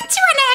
get to an